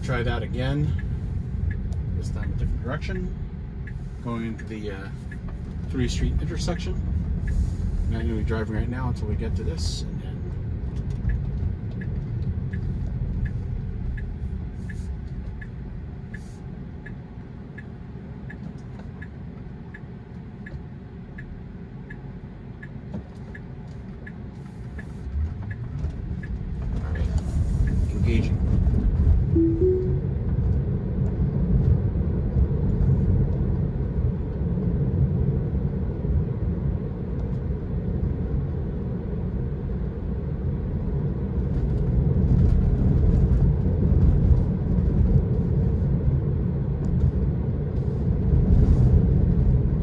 to try that again. This time a different direction. Going into the uh, 3 Street intersection. Manually driving right now until we get to this. And then All right. Engaging.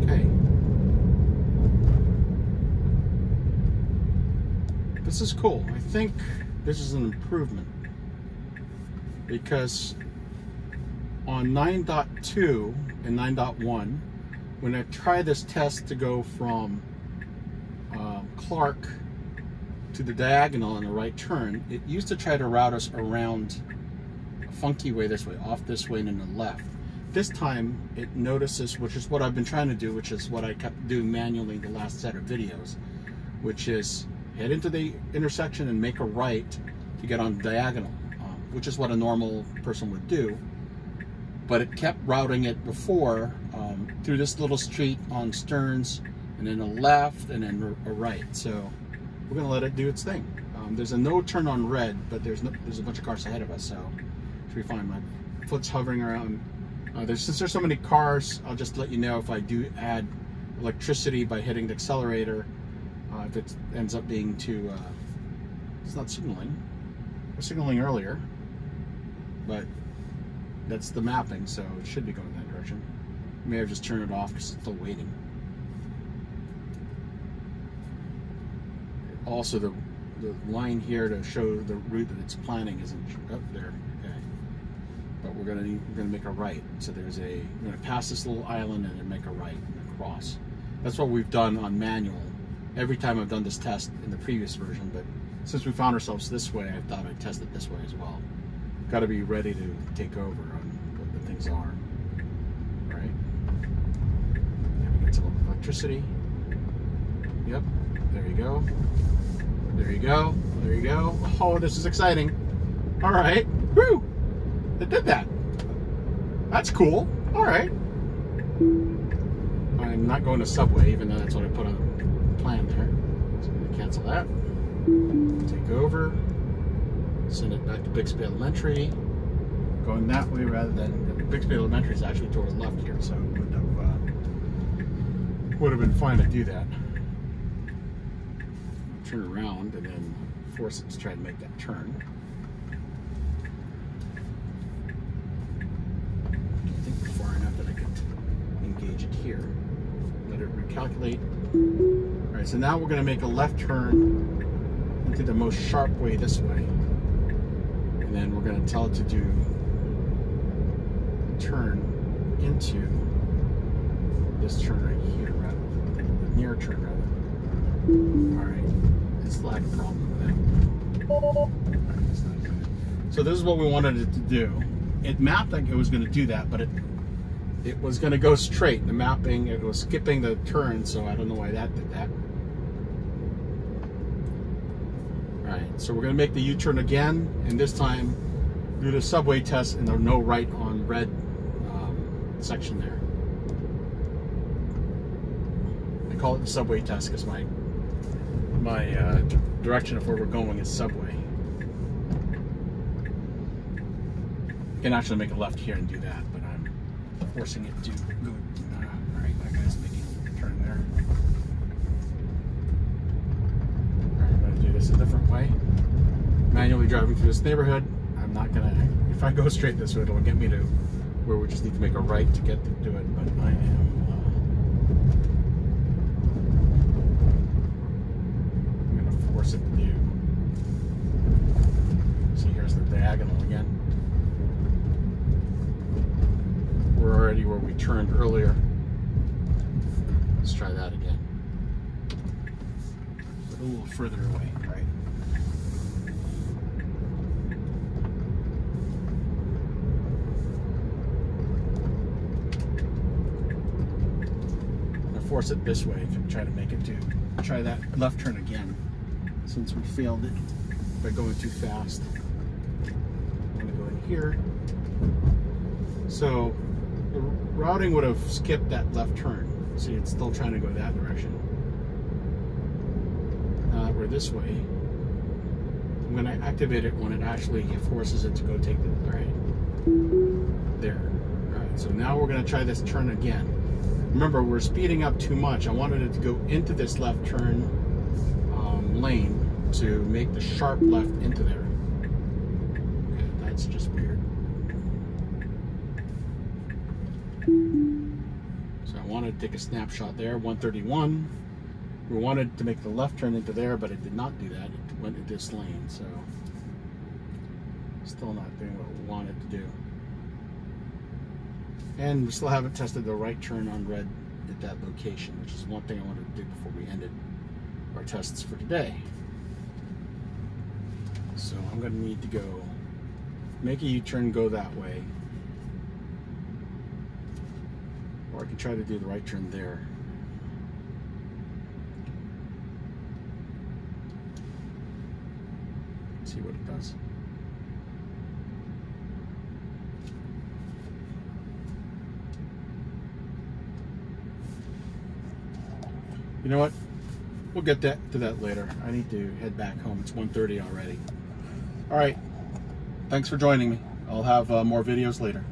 Okay. This is cool. I think this is an improvement because on 9.2 and 9.1, when I try this test to go from um, Clark to the diagonal on the right turn, it used to try to route us around a funky way this way, off this way and then the left. This time it notices, which is what I've been trying to do, which is what I kept doing manually the last set of videos, which is head into the intersection and make a right to get on the diagonal, um, which is what a normal person would do. But it kept routing it before um, through this little street on Stearns, and then a left, and then a right. So we're gonna let it do its thing. Um, there's a no turn on red, but there's no, there's a bunch of cars ahead of us, so should be fine. My foot's hovering around. Uh, there's since there's so many cars, I'll just let you know if I do add electricity by hitting the accelerator. Uh, if it ends up being too, uh, it's not signaling. We're signaling earlier, but that's the mapping, so it should be going that direction. May have just turned it off because it's still waiting. Also, the the line here to show the route that it's planning isn't up there. Okay, but we're gonna we're gonna make a right. So there's a we're gonna pass this little island and then make a right and cross. That's what we've done on manual every time I've done this test in the previous version. But since we found ourselves this way, I thought I'd test it this way as well. Got to be ready to take over on what the things are. Right. We some electricity. Yep. There you go. There you go. There you go. Oh, this is exciting. All right. Woo! It did that. That's cool. All right. I'm not going to Subway, even though that's what I put on plan there. So I'm to cancel that. Take over. Send it back to Bixby Elementary. Going that way rather than Bixby Elementary is actually toward the left here, so it would have uh, would have been fine to do that. Turn around and then force it to try to make that turn. I think we're far enough that I could engage it here. Let it recalculate. All right, so now we're going to make a left turn into the most sharp way this way. And then we're going to tell it to do a turn into this turn right here, rather the near turn rather. All right, it's a problem right. So this is what we wanted it to do. It mapped like it was going to do that, but it it was going to go straight. The mapping, it was skipping the turn, so I don't know why that did that. All right, so we're going to make the U-turn again, and this time do the subway test in the no right on red um, section there. I call it the subway test because my my uh, direction of where we're going is subway. You can actually make a left here and do that, but forcing it to go. Uh, all right, that guy's making a turn there. All right, I'm gonna do this a different way. Manually driving through this neighborhood. I'm not gonna. If I go straight this way, it'll get me to where we just need to make a right to get to do it. But I am. Uh, I'm gonna force it to. See, here's the diagonal again. already where we turned earlier. Let's try that again. A little further away, right? force it this way and try to make it do. Try that left turn again, since we failed it by going too fast. I'm gonna go in here. So routing would have skipped that left turn. See, it's still trying to go that direction. Uh, we're this way. I'm gonna activate it when it actually forces it to go take the, right. There. All right, so now we're gonna try this turn again. Remember, we're speeding up too much. I wanted it to go into this left turn um, lane to make the sharp left into there. Okay, that's just weird. So I wanted to take a snapshot there, 131. We wanted to make the left turn into there, but it did not do that. It went into this lane, so still not doing what we wanted to do. And we still haven't tested the right turn on red at that location, which is one thing I wanted to do before we ended our tests for today. So I'm going to need to go make a U-turn, go that way. Or I can try to do the right turn there. See what it does. You know what? We'll get that to that later. I need to head back home. It's 1.30 already. All right. Thanks for joining me. I'll have uh, more videos later.